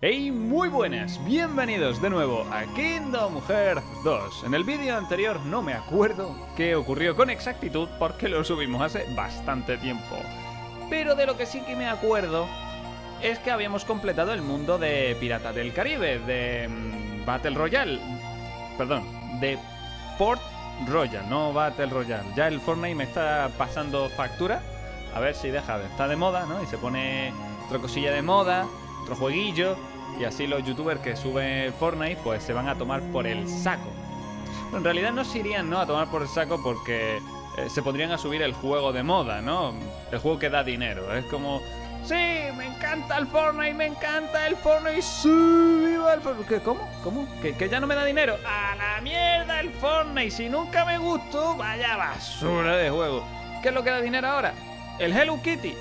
Hey, muy buenas, bienvenidos de nuevo a Kingdom Hearts 2. En el vídeo anterior no me acuerdo qué ocurrió con exactitud porque lo subimos hace bastante tiempo. Pero de lo que sí que me acuerdo es que habíamos completado el mundo de Piratas del Caribe, de mm, Battle Royale. Perdón, de Port Royal, no Battle Royale. Ya el Fortnite me está pasando factura. A ver si deja de estar de moda, ¿no? Y se pone otra cosilla de moda otro jueguillo y así los youtubers que suben Fortnite pues se van a tomar por el saco. en realidad no se irían ¿no? a tomar por el saco porque eh, se pondrían a subir el juego de moda, ¿no? El juego que da dinero. Es como, sí, me encanta el Fortnite, me encanta el Fortnite, sí, viva el Fortnite. ¿Cómo? ¿Cómo? ¿Que, ¿Que ya no me da dinero? A la mierda el Fortnite, si nunca me gustó, vaya basura de juego. ¿Qué es lo que da dinero ahora? El Hello Kitty.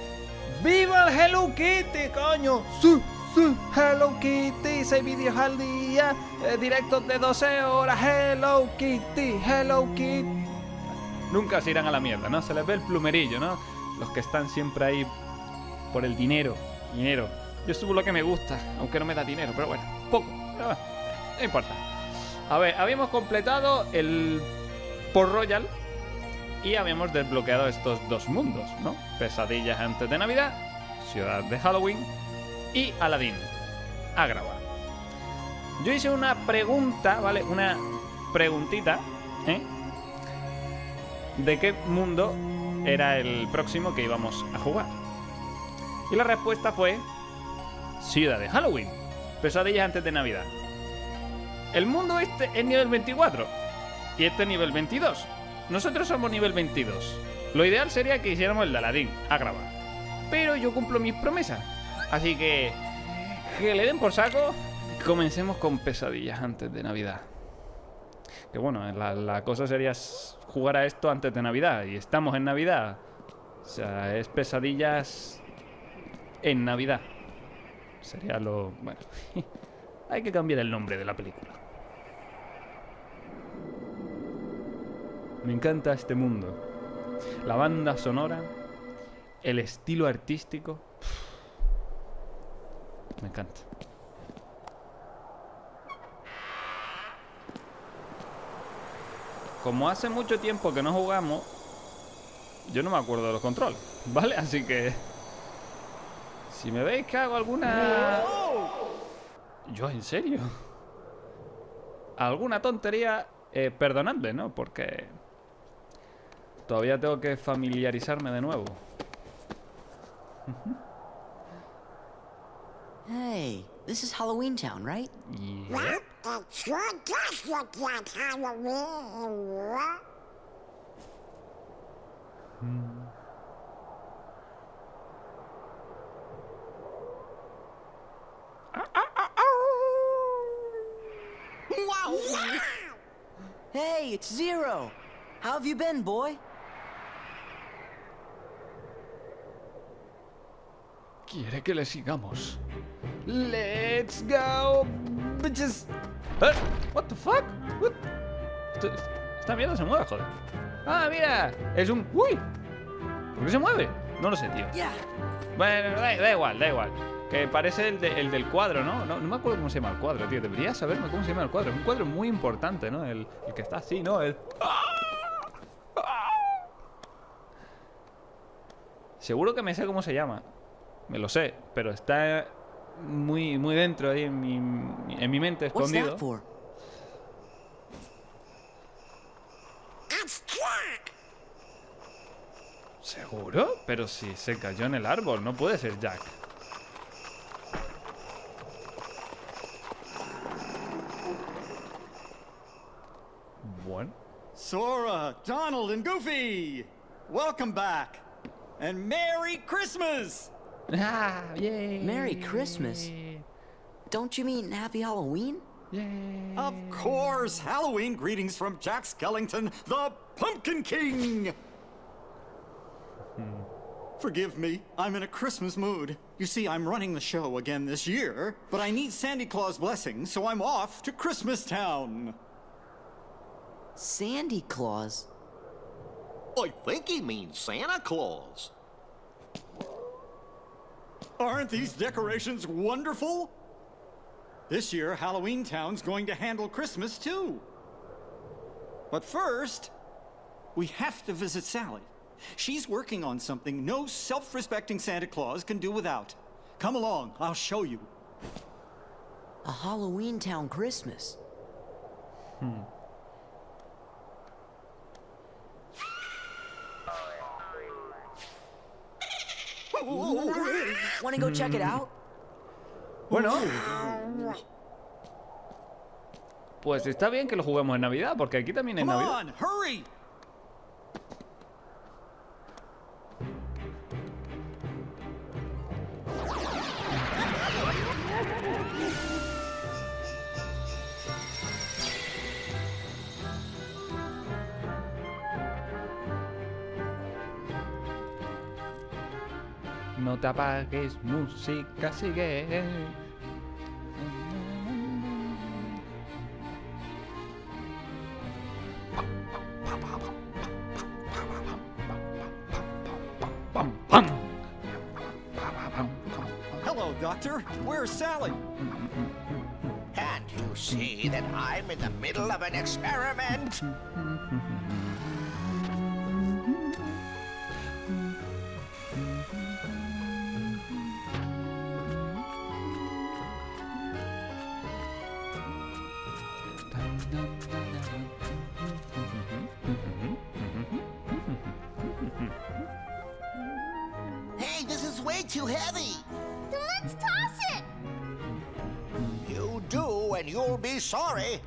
¡Viva el Hello Kitty, coño! ¡Sí! Hello Kitty, 6 vídeos al día, eh, directos de 12 horas, Hello Kitty, Hello Kitty. Nunca se irán a la mierda, ¿no? Se les ve el plumerillo, ¿no? Los que están siempre ahí por el dinero, dinero. Yo subo lo que me gusta, aunque no me da dinero, pero bueno, poco, bueno, no importa. A ver, habíamos completado el por Royal y habíamos desbloqueado estos dos mundos, ¿no? Pesadillas antes de Navidad, Ciudad de Halloween y Aladdin. A grabar. Yo hice una pregunta, ¿vale? Una preguntita, ¿eh? ¿De qué mundo era el próximo que íbamos a jugar? Y la respuesta fue Ciudad de Halloween. Pesadillas antes de Navidad. El mundo este es nivel 24 y este es nivel 22. Nosotros somos nivel 22. Lo ideal sería que hiciéramos el de Aladdin, a grabar. Pero yo cumplo mis promesas. Así que que le den por saco. Comencemos con pesadillas antes de Navidad. Que bueno, la, la, cosa sería jugar a esto antes de Navidad. Y estamos en Navidad. O sea, es pesadillas en Navidad. Sería lo... Bueno, hay que cambiar el nombre de la película. Me encanta este mundo. La banda sonora, el estilo artístico. Me encanta. Como hace mucho tiempo que no jugamos, yo no me acuerdo de los controles, ¿vale? Así que... Si me veis que hago alguna... Yo, en serio. Alguna tontería, eh, perdonadme, ¿no? Porque... Todavía tengo que familiarizarme de nuevo. Hey, this is Halloween Town, right? Yeah. It sure does look like Halloween. Hmm. Wow! Yeah! Hey, it's Zero. How have you been, boy? Quiere que le sigamos. Let's go, bitches. ¿Eh? What the fuck? What? Esto- Esta mierda se mueve, joder. Ah, mira. Es un... Uy. ¿Por qué se mueve? No lo sé, tío. Bueno, da, da igual, da igual. Que parece el, de- el del cuadro, ¿no? ¿no? No me acuerdo cómo se llama el cuadro, tío. Debería saberme cómo se llama el cuadro. Es un cuadro muy importante, ¿no? El, el que está así, ¿no? El... Seguro que me sé cómo se llama. Me lo sé, pero está muy, muy dentro ahí en mi, en mi mente escondido. ¿Seguro? Pero si se cayó en el árbol, no puede ser Jack. Bueno. Sora, Donald, and Goofy! Welcome back! And Merry Christmas! Ah, yay. Merry Christmas. Don't you mean Happy Halloween? Yay. Of course, Halloween greetings from Jack Skellington, the Pumpkin King! Forgive me, I'm in a Christmas mood. You see, I'm running the show again this year, but I need Sandy Claus' blessing, so I'm off to Christmas Town. Sandy Claus? I think he means Santa Claus. Aren't these decorations wonderful? This year, Halloween Town's going to handle Christmas too. But first, we have to visit Sally. She's working on something no self respecting Santa Claus can do without. Come along, I'll show you. A Halloween Town Christmas. Want to go check it out? Bueno. Pues está bien que lo juguemos en Navidad, porque aquí también es Come Navidad. No te apagues, música sigue. Pam, pam. Hello, Doctor. Where's Sally? Can't you see that I'm in the middle of an experiment? Hey, this is way too heavy. Then let's toss it! You do, and you'll be sorry.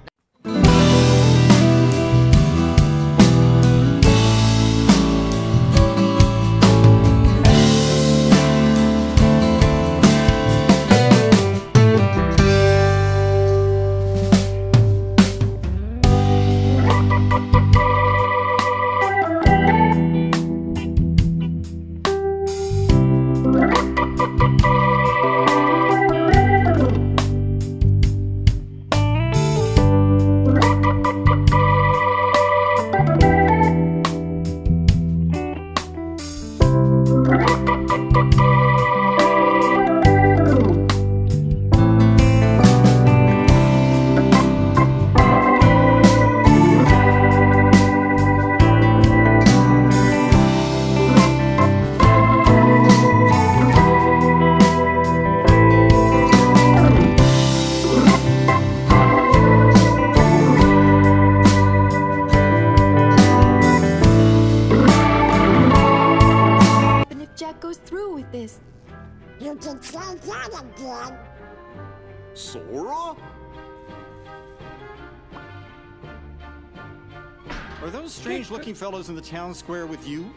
Fellows in the town square with you?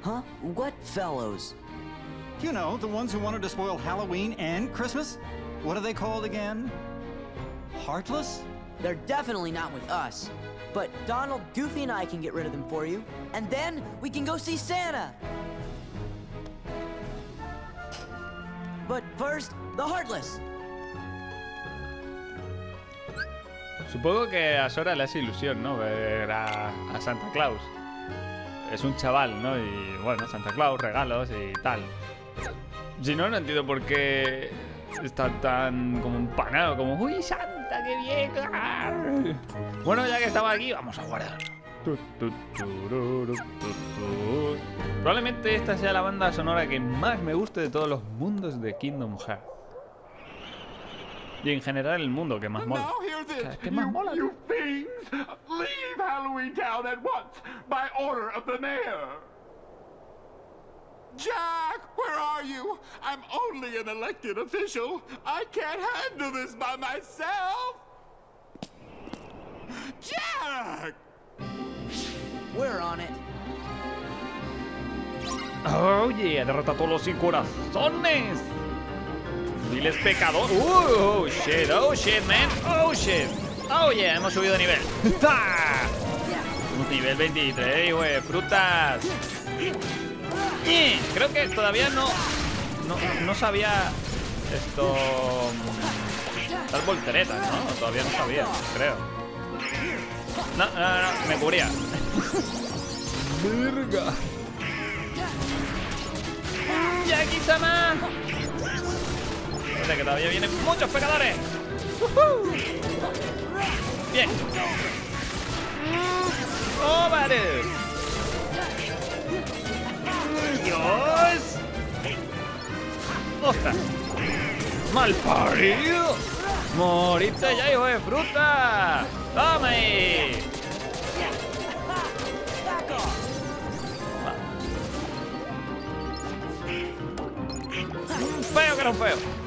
Huh? What fellows? You know, the ones who wanted to spoil Halloween and Christmas? What are they called again? Heartless? They're definitely not with us. But Donald, Goofy, and I can get rid of them for you. And then we can go see Santa. But first, the Heartless. Supongo que a Sora le hace ilusión, ¿no? Ver a, a Santa Claus. Es un chaval, ¿no? Y bueno, Santa Claus, regalos y tal. Si no, no entiendo por qué está tan como empanado, como ¡Uy, Santa, qué bien! ¡Ah! Bueno, ya que estaba aquí, vamos a guardar. Tu, tu, tururu, tu, tu. Probablemente esta sea la banda sonora que más me guste de todos los mundos de Kingdom Hearts. Y en general el mundo que más mola. Now hear this, es que más you, mola. you fiends! Leave Halloween Town at once, by order of the mayor. Jack, where are you? I'm only an elected official. I can't handle this by myself. Jack! We're on it. Oye, derrota a todos los sin corazones. Diles pecador. Uh, oh shit, oh shit, man. Oh shit. Oh yeah, hemos subido de nivel. Nivel 23, güey. Frutas. Creo que todavía no, no. No sabía esto. mm, Dar volteretas, ¿no? Todavía no sabía, creo. No, no, no, no, me cubría. Verga. Yaki-sama. Que todavía vienen muchos pecadores. Bien. ¡Oh! ¡Dios! ¡Ostras! ¡Mal parido! ¡Moriste ya, hijo de fruta! ¡Toma ahí! Feo que era un feo.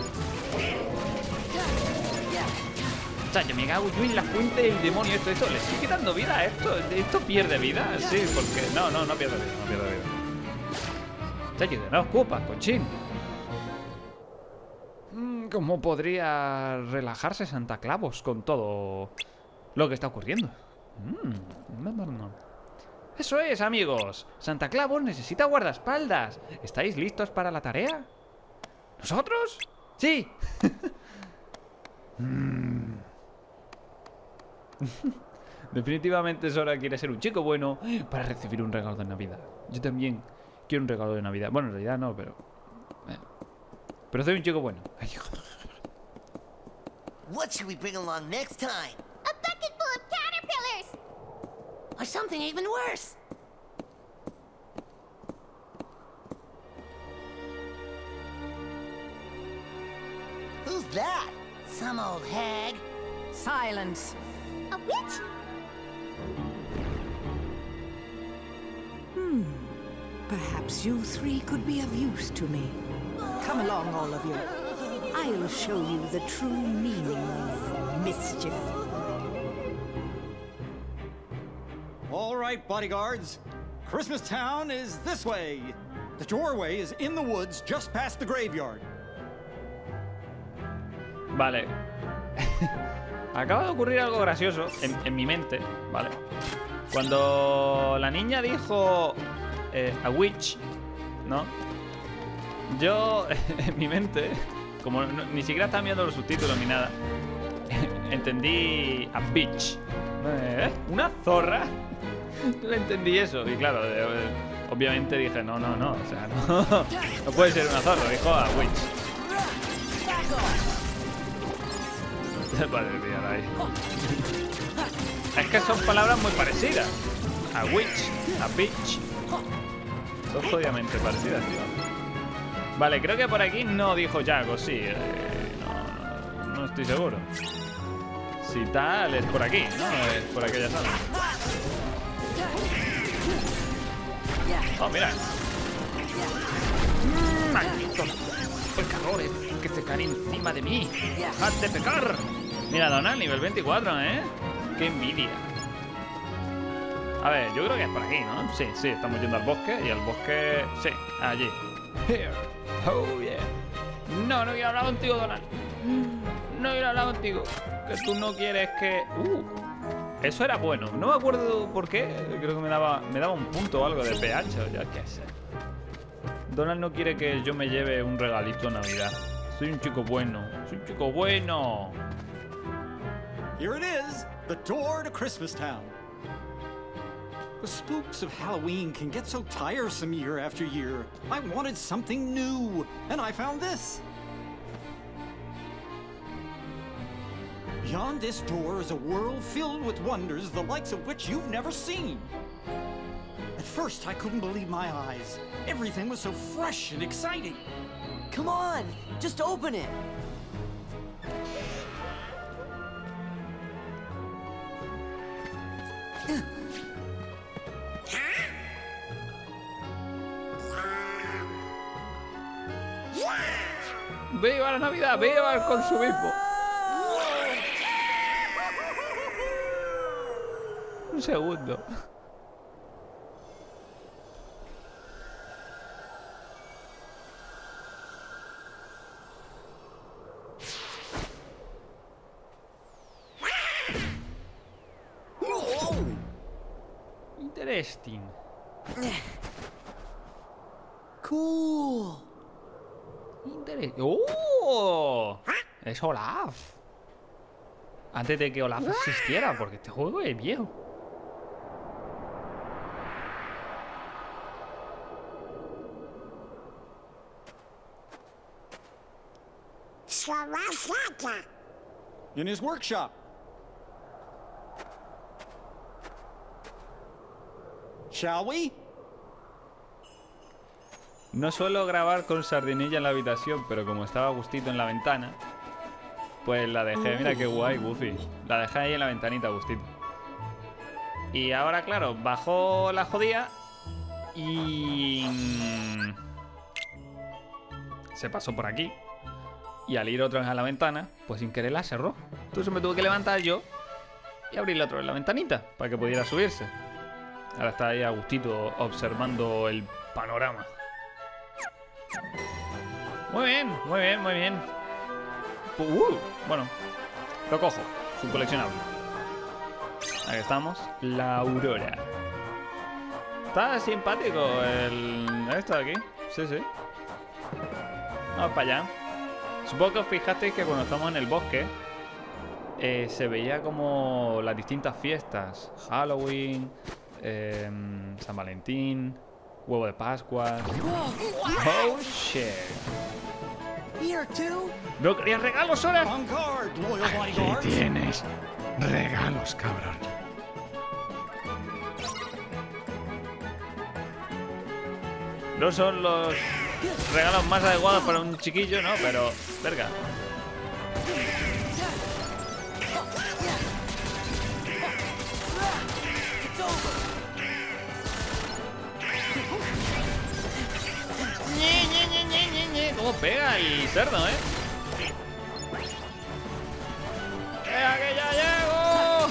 O sea, yo me cago yo en la fuente del demonio. Esto, esto, ¿le estoy quitando vida a esto? ¿Esto pierde vida? Sí, porque... No, no, no pierde vida, no pierde vida. O sea, que no ocupa, cochín. Mm, ¿Cómo podría relajarse Santa Clavos con todo lo que está ocurriendo? Mm, no. Eso es, amigos. Santa Clavos necesita guardaespaldas. ¿Estáis listos para la tarea? ¿Nosotros? Sí. Mm. Definitivamente Sora quiere ser un chico bueno para recibir un regalo de Navidad. Yo también quiero un regalo de Navidad. Bueno, en realidad no, pero... eh. Pero soy un chico bueno. Ay, hijo. What should we bring along next time? A bucket full of caterpillars! Or something even worse? Who's that? Some old hag? Silence. A witch? Hmm. Perhaps you three could be of use to me. Come along, all of you. I'll show you the true meaning of mischief. All right, bodyguards. Christmas Town is this way. The doorway is in the woods just past the graveyard. Vale. Acaba de ocurrir algo gracioso en, mi mente, ¿vale? Cuando la niña dijo eh, a witch, ¿no? Yo, en mi mente, como ni siquiera estaba viendo los subtítulos ni nada, entendí a bitch. ¿Eh? ¿Una zorra? No entendí eso. Y claro, eh, obviamente dije, no, no, no. O sea, no puede ser una zorra. Dijo a witch. Madre. Es que son palabras muy parecidas. A witch, a bitch. Son jodidamente parecidas. Vale, creo que por aquí no dijo Jago, sí. eh, no, estoy seguro. Si tal, es por aquí, ¿no? Es por aquella sala. Oh, mira. Malditos pecadores que se caen encima de mí. ¡Dejad de pecar! Mira, Donald, nivel 24, ¿eh? ¡Qué envidia! A ver, yo creo que es por aquí, ¿no? Sí, sí, estamos yendo al bosque y al bosque... Sí, allí. Here. Oh, yeah. No, no quiero hablar contigo, Donald. No quiero hablar contigo. Que tú no quieres que... Uh, eso era bueno. No me acuerdo por qué. Creo que me daba, me daba un punto o algo de pH ya qué sé. Donald no quiere que yo me lleve un regalito a Navidad. Soy un chico bueno. Soy un chico bueno. Here it is, the door to Christmas Town. The spooks of Halloween can get so tiresome year after year. I wanted something new, and I found this. Beyond this door is a world filled with wonders the likes of which you've never seen. At first, I couldn't believe my eyes. Everything was so fresh and exciting. Come on, just open it. ¡Viva la Navidad! ¡Viva el consumismo! Un segundo. Interesting. Cool. Interesting. ¡Oh! Es Olaf. Antes de que Olaf existiera, porque este juego es viejo. In his workshop. Shall we? No suelo grabar con sardinilla en la habitación, pero como estaba Agustito en la ventana, pues la dejé. Mira qué guay, Goofy. La dejé ahí en la ventanita, Agustito. Y ahora, claro, bajó la jodía y... mm, Se pasó por aquí. Y al ir otra vez a la ventana, pues sin querer la cerró. Entonces me tuve que levantar yo y abrirle otra vez la ventanita para que pudiera subirse. Ahora está ahí Agustito observando el panorama. Muy bien, muy bien, muy bien. Uh, bueno, lo cojo. Es un coleccionable. Aquí estamos. La Aurora. Está simpático el... Esto de aquí. Sí, sí. Vamos para allá. Supongo que os fijasteis que cuando estamos en el bosque eh, se veía como las distintas fiestas. Halloween, em, San Valentín, huevo de Pascua. Oh shit. ¿No querías regalos, loyal Aquí tienes regalos, cabrón. No son los regalos más adecuados para un chiquillo, ¿no? Pero, verga. Pega el cerdo, eh? ¡Venga, que ya llego!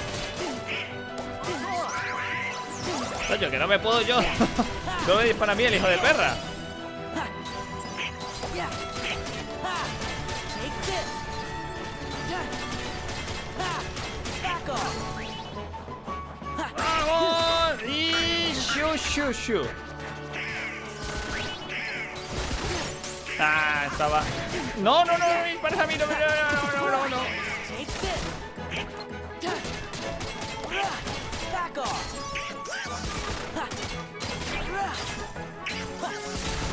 Coño, que no me puedo yo. No me dispara a mí el hijo de perra. ¡Vamos! ¡Y shu, shu, shu! Ah, estaba... No, no, no, no, me dispares a mí, no, no, no, no, no, no.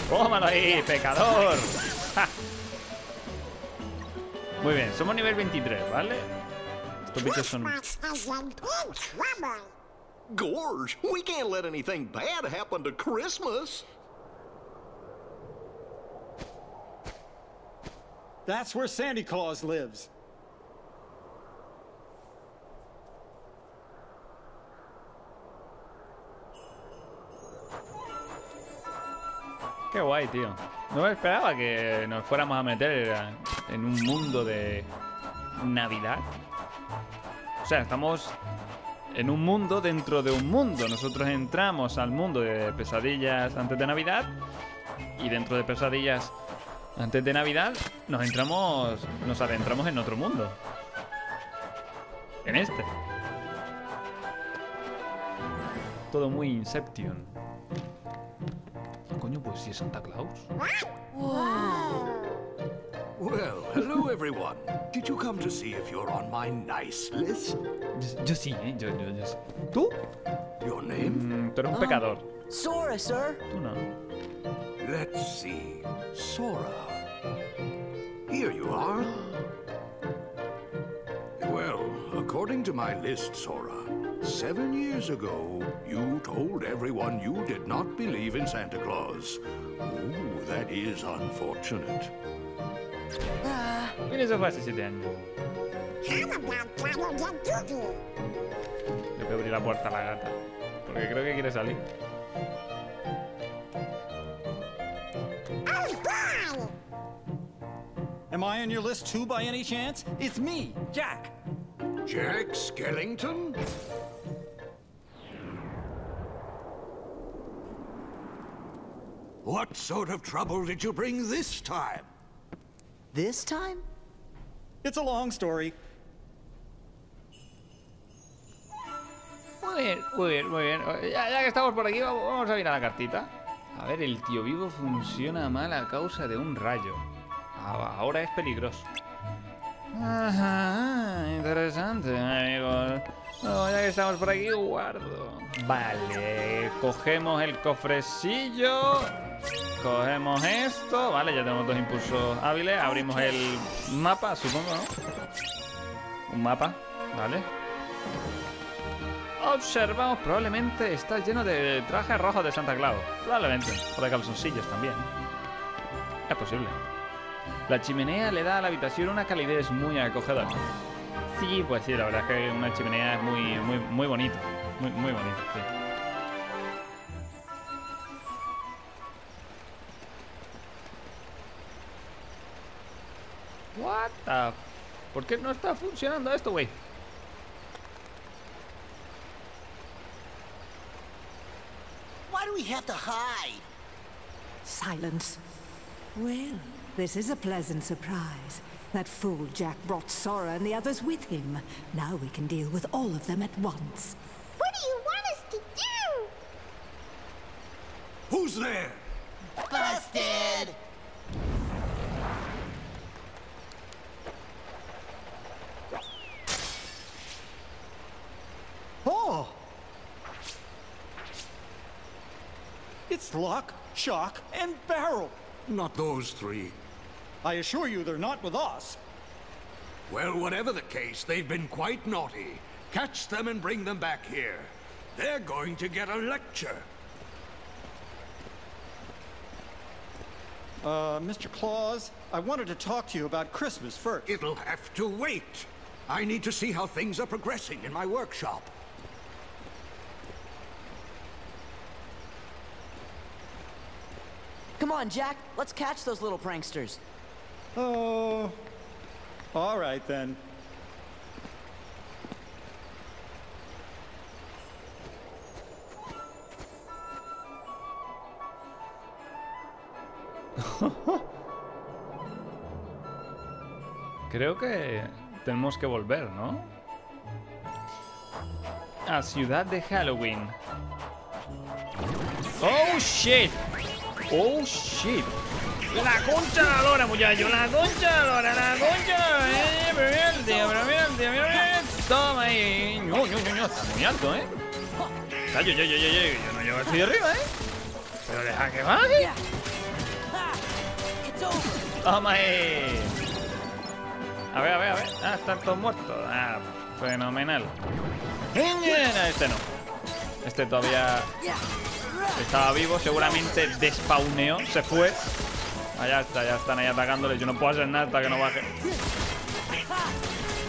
¡Tómalo ahí, pecador! Muy bien, somos nivel 23, ¿vale? Estos bichos son... Gorge, we can't let anything bad happen to Christmas. That's where Santa Claus lives. Qué guay, tío. No me esperaba que nos fuéramos a meter en un mundo de Navidad. O sea, estamos en un mundo dentro de un mundo. Nosotros entramos al mundo de pesadillas antes de Navidad y dentro de pesadillas antes de Navidad nos entramos, nos adentramos en otro mundo. En este. Todo muy Inception. Coño, pues si es Santa Claus. Well, hello everyone. Did you come to see if you're on my nice list? Yo, yo sí, ¿eh? Yo, yo, yo sí. ¿Tú? Your name? Mm, tú eres un pecador. Sora, sir. Tú no. Let's see. Sora. Here you are. Well, according to my list, Sora, seven years ago, you told everyone you did not believe in Santa Claus. Oh, that is unfortunate. Ah. Fue hace siete años. How about and Le voy a abrir la puerta a la gata. Porque creo que quiere salir. Am I on your list too by any chance? It's me, Jack. Jack Skellington? What sort of trouble did you bring this time? This time? It's a long story. Muy bien, muy bien, muy bien. Ya, ya que estamos por aquí, vamos vamos a mirar la cartita. A ver, el tío vivo funciona mal a causa de un rayo. Ah, Ahora es peligroso. Interesante, amigos. Ya que estamos por aquí, guardo. Vale, cogemos el cofrecillo. Cogemos esto, vale, ya tenemos dos impulsos hábiles. Abrimos el mapa, supongo, ¿no? Un mapa, vale. Observamos, probablemente está lleno de trajes rojos de Santa Claus. Probablemente, o de calzoncillos también. Es posible. La chimenea le da a la habitación una calidez muy acogedora. Sí, pues sí, la verdad es que una chimenea es muy, muy, muy bonito. Muy, muy bonito. What the... ¿Por qué no está funcionando esto, güey? Why do we have to hide? Silence. Well, this is a pleasant surprise. That fool Jack brought Sora and the others with him. Now we can deal with all of them at once. What do you want us to do? Who's there? Busted! Oh! It's Lock, Shock, and Barrel. Not those three. I assure you they're not with us. Well, whatever the case, they've been quite naughty. Catch them and bring them back here. They're going to get a lecture. Uh, Mr. Claus, I wanted to talk to you about Christmas first. It'll have to wait. I need to see how things are progressing in my workshop. Come on, Jack. Let's catch those little pranksters. Oh. All right then. Creo que tenemos que volver, ¿no? A Ciudad de Halloween. ¡Oh, shit! ¡Oh, shit! ¡La concha de la lora, muchacho! ¡La concha de la lora! ¡La concha! ¡Eh, mira el tío, pero mira! ¡Toma ahí! ¡No, no, no, no! Está muy alto, ¿eh? Yo, yo, yo, yo, yo, yo no llego así de arriba, ¿eh? Pero deja que baje. ¡Toma ahí! A ver, a ver, a ver. Ah, están todos muertos. Ah, fenomenal. Este no. Este todavía estaba vivo. Seguramente despauneó, se fue. Allá está, ya están ahí atacándole. Yo no puedo hacer nada hasta que no baje.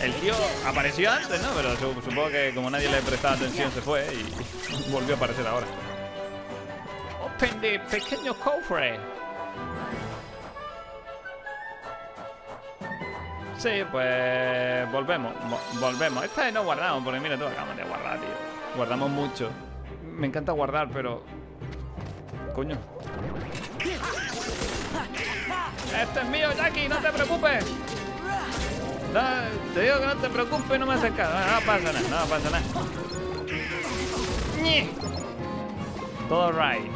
El tío apareció antes, ¿no? Pero su- supongo que como nadie le prestaba atención se fue y volvió a aparecer ahora. Open the pequeño cofre. Sí, pues volvemos, vo- volvemos. Esta vez no guardamos, porque mira tú, acabamos de guardar, tío. Guardamos mucho. Me encanta guardar, pero... Coño. Este es mío, Jackie, no te preocupes. Te digo que no te preocupes, no me haces caso. No, pasa nada, no pasa nada. Todo right.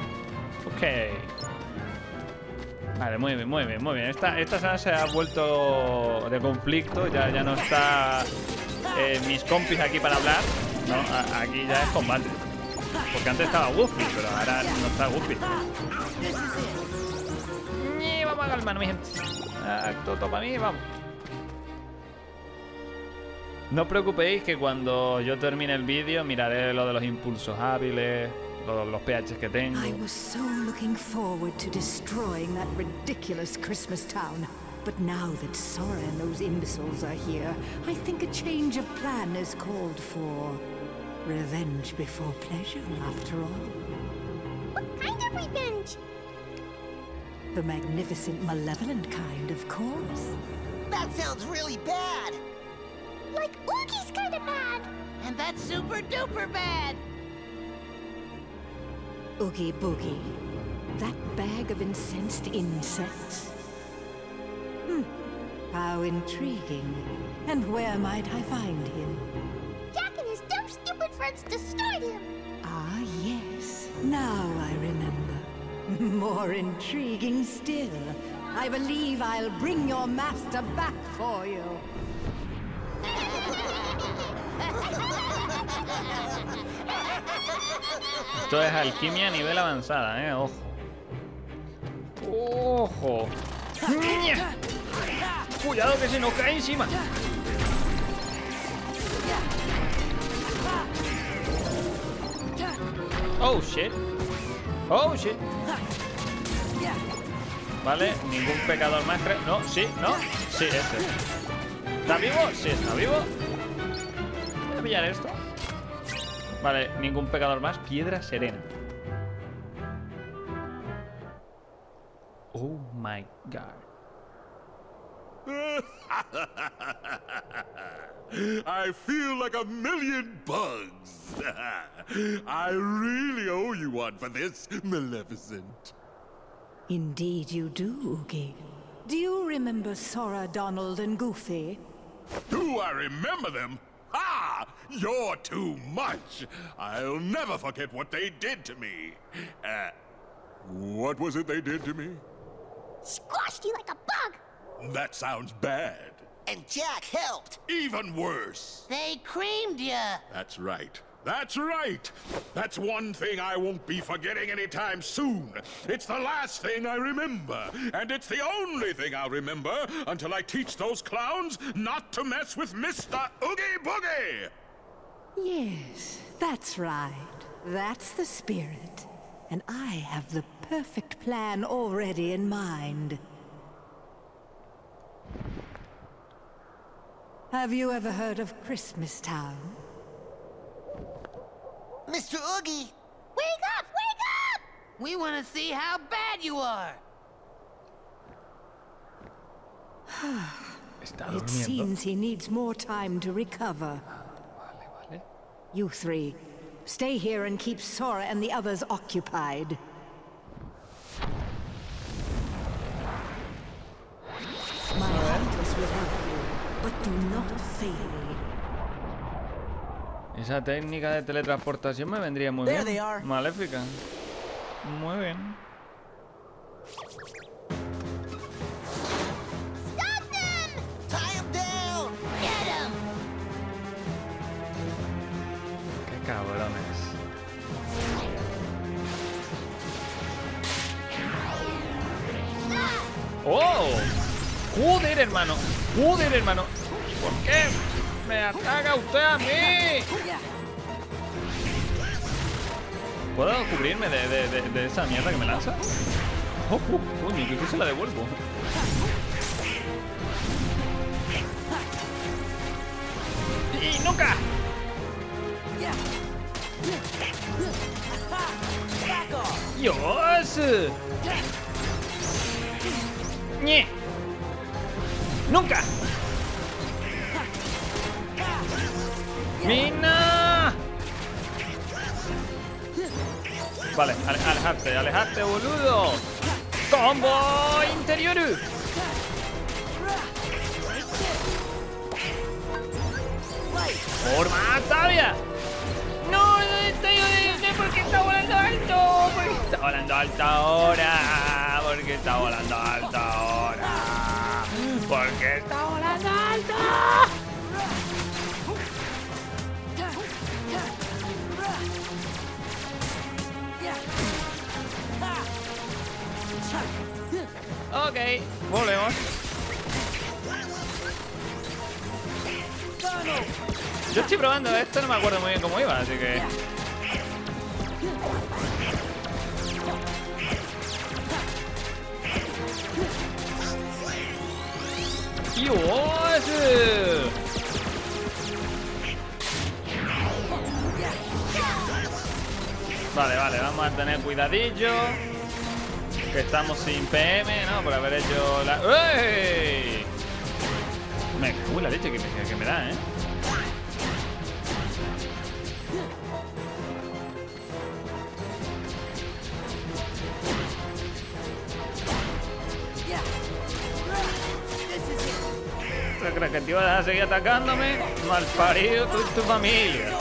Ok. Vale, muy bien, muy bien, muy bien. Esta, esta zona se ha vuelto de conflicto. Ya, ya no está eh, mis compis aquí para hablar. No, aquí ya es combate. Porque antes estaba Goofy, pero ahora no está Goofy. Vamos a calmar, mi gente. Todo para mí, vamos. No os preocupéis que cuando yo termine el vídeo miraré lo de los impulsos hábiles, lo- los pHs que tengo. I was so looking forward to destroying that ridiculous Christmas town. But now that Sora and those imbeciles are here, I think a change of plan is called for. Revenge before pleasure, after all. What kind of revenge? The magnificent, malevolent kind, of course. That sounds really bad. Like Oogie's kind of bad. And that's super duper bad. Oogie Boogie. That bag of incensed insects? Hmm. How intriguing. And where might I find him? Jack and his dumb, stupid friends destroyed him. Ah, yes. Now I remember. More intriguing still. I believe I'll bring your master back for you. Esto es alquimia a nivel avanzada, eh, ojo. ¡Ojo! Cuidado que se nos cae encima. Oh shit. Oh shit. Vale, ningún pecador más. No, sí, no. Sí, este. ¿Está vivo? Sí, está vivo. Voy a pillar esto. Vale, ningún pecador más. Piedra serena. Oh my god. I feel like a million bugs. I really owe you one for this, Maleficent. Indeed you do, Oogie. Do you remember Sora, Donald, and Goofy? Do I remember them? Ah! You're too much! I'll never forget what they did to me. Uh, what was it they did to me? Squashed you like a bug. That sounds bad. And Jack helped. Even worse. They creamed you. That's right. That's right. That's one thing I won't be forgetting anytime soon. It's the last thing I remember. And it's the only thing I'll remember until I teach those clowns not to mess with Mr. Oogie Boogie. Yes, that's right. That's the spirit. And I have the perfect plan already in mind. Have you ever heard of Christmas Town? Mr. Oogie! Wake up! Wake up! We want to see how bad you are. It seems he needs more time to recover. Ah, vale, vale. You three, stay here and keep Sora and the others occupied. Esa técnica de teletransportación me vendría muy bien. Maléfica. Muy bien. Get him! Qué cabrones. ¡Oh! ¡Joder, hermano! ¡Joder, hermano! ¿Por qué me ataca usted a mí? ¿Puedo cubrirme de, de- de- de esa mierda que me lanza? ¡Oh, oh, coño! Que que se la devuelvo. ¡Y nunca! ¡Dios! ¡Nie! ¡Nunca! ¡Mina! Vale, ale- alejarte, alejarte, boludo. ¡Combo interior! ¡Forma sabia! ¡No! Estoy de porque está volando alto. Porque está volando alto ahora. Porque está volando alto ahora. Porque está volando Ok, volvemos. Yo estoy probando esto, no me acuerdo muy bien cómo iba, así que... Vale, vale, vamos a tener cuidadillo. Que estamos sin PM, ¿no? Por haber hecho la... ¡Ey! Me cago la leche que me, da, ¿eh? ¿Tú crees que te ibas a seguir atacándome? Malparido tú y tu familia.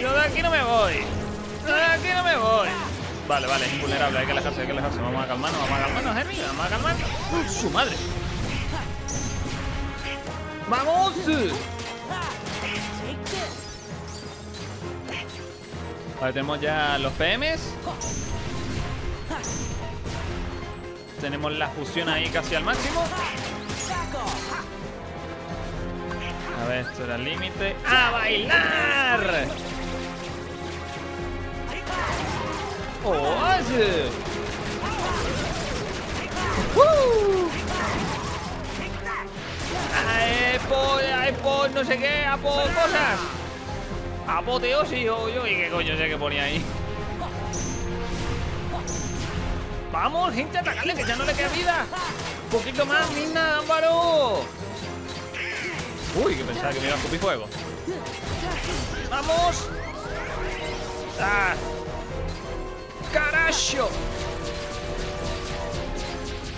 Yo de aquí no me voy. Yo de aquí no me voy. Vale, vale, es invulnerable, hay que alejarse, hay que alejarse. Vamos a calmarnos, vamos a calmarnos, Henry, vamos a calmarnos. ¡Uy, su madre! ¡Vamos! Vale, tenemos ya los PMs. Tenemos la fusión ahí casi al máximo. A ver, esto era el límite. ¡A bailar! ¡Oh, sí! ¡Woo! ¡Ay, po, ay, po, no sé qué, a po, cosas! Apoteosis o yo, y qué coño sé que ponía ahí. Vamos, gente, atacarle, que ya no le queda vida. Un poquito más, Nina, Álvaro. Uy, que pensaba que me iba a escupir fuego. ¡Vamos! ¡Ah! ¡Caracho!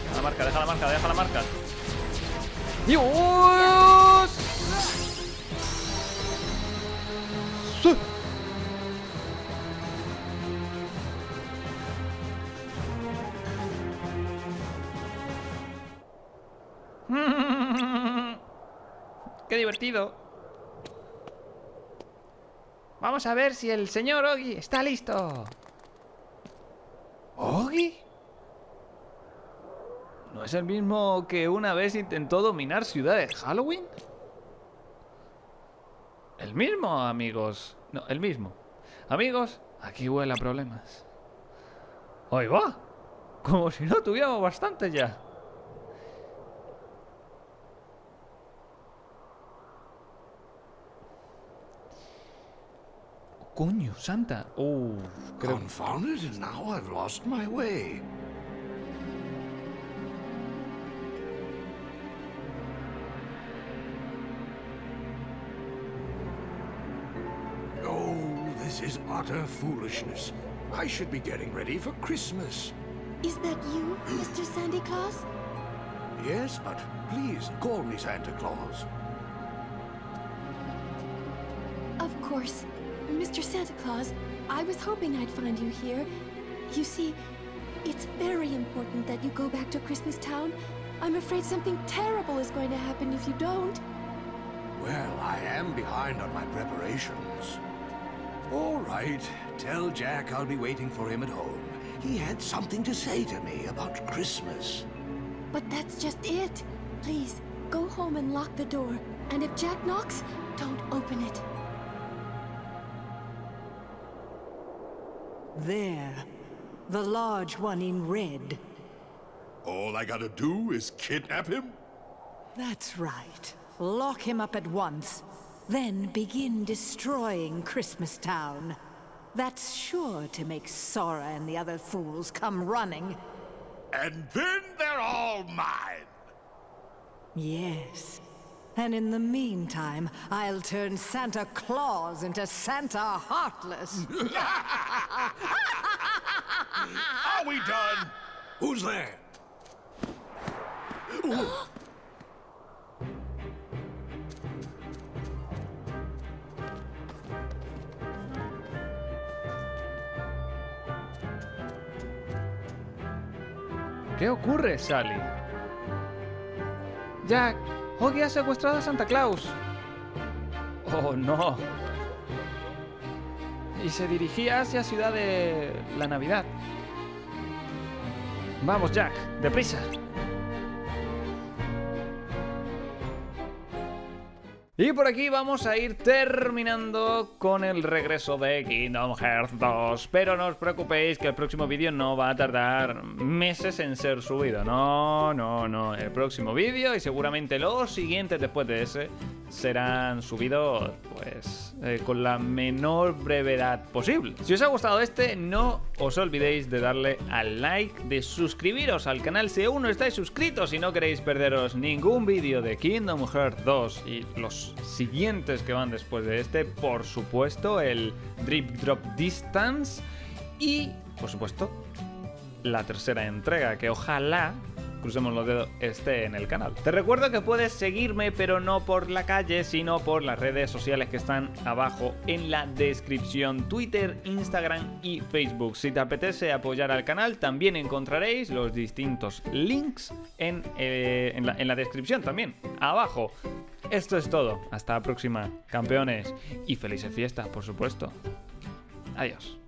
Deja la marca, deja la marca, deja la marca. ¡Dios! Sí. ¡Qué divertido! Vamos a ver si el señor Ogi está listo. ¿Ogi? ¿No es el mismo que una vez intentó dominar ciudades Halloween? El mismo, amigos. No, el mismo. Amigos, aquí huele a problemas. Va. Como si no tuviéramos bastante ya. Coño, Santa. Oh, Creo... Confounded, now I've lost my way. Oh, this is utter foolishness. I should be getting ready for Christmas. Is that you, Mr. Sandy Claus? Yes, but please call me Santa Claus. Of course. Mr. Santa Claus, I was hoping I'd find you here. You see, it's very important that you go back to Christmas Town. I'm afraid something terrible is going to happen if you don't. Well, I am behind on my preparations. All right, tell Jack I'll be waiting for him at home. He had something to say to me about Christmas. But that's just it. Please, go home and lock the door. And if Jack knocks, don't open it. There. The large one in red. All I gotta do is kidnap him? That's right. Lock him up at once. Then begin destroying Christmas Town. That's sure to make Sora and the other fools come running. And then they're all mine! Yes. And in the meantime, I'll turn Santa Claus into Santa Heartless. Are we done? Who's there? ¿Qué ocurre, Sally? Jack, Oggy ha secuestrado a Santa Claus. Oh, no. Y se dirigía hacia Ciudad de la Navidad. Vamos, Jack, deprisa. Y por aquí vamos a ir terminando con el regreso de Kingdom Hearts 2. Pero no os preocupéis que el próximo vídeo no va a tardar meses en ser subido. No, no, no. El próximo vídeo y seguramente los siguientes después de ese serán subidos pues eh, con la menor brevedad posible. Si os ha gustado este, no os olvidéis de darle al like, de suscribiros al canal si aún no estáis suscritos y no queréis perderos ningún vídeo de Kingdom Hearts 2 y siguientes que van después de este, por supuesto, el Drip Drop Distance y, por supuesto, la tercera entrega, que ojalá, crucemos los dedos, esté en el canal. Te recuerdo que puedes seguirme, pero no por la calle, sino por las redes sociales que están abajo en la descripción, Twitter, Instagram y Facebook. Si te apetece apoyar al canal, también encontraréis los distintos links en, eh, en, la, descripción también, abajo. Esto es todo. Hasta la próxima, campeones. Y felices fiestas, por supuesto. Adiós.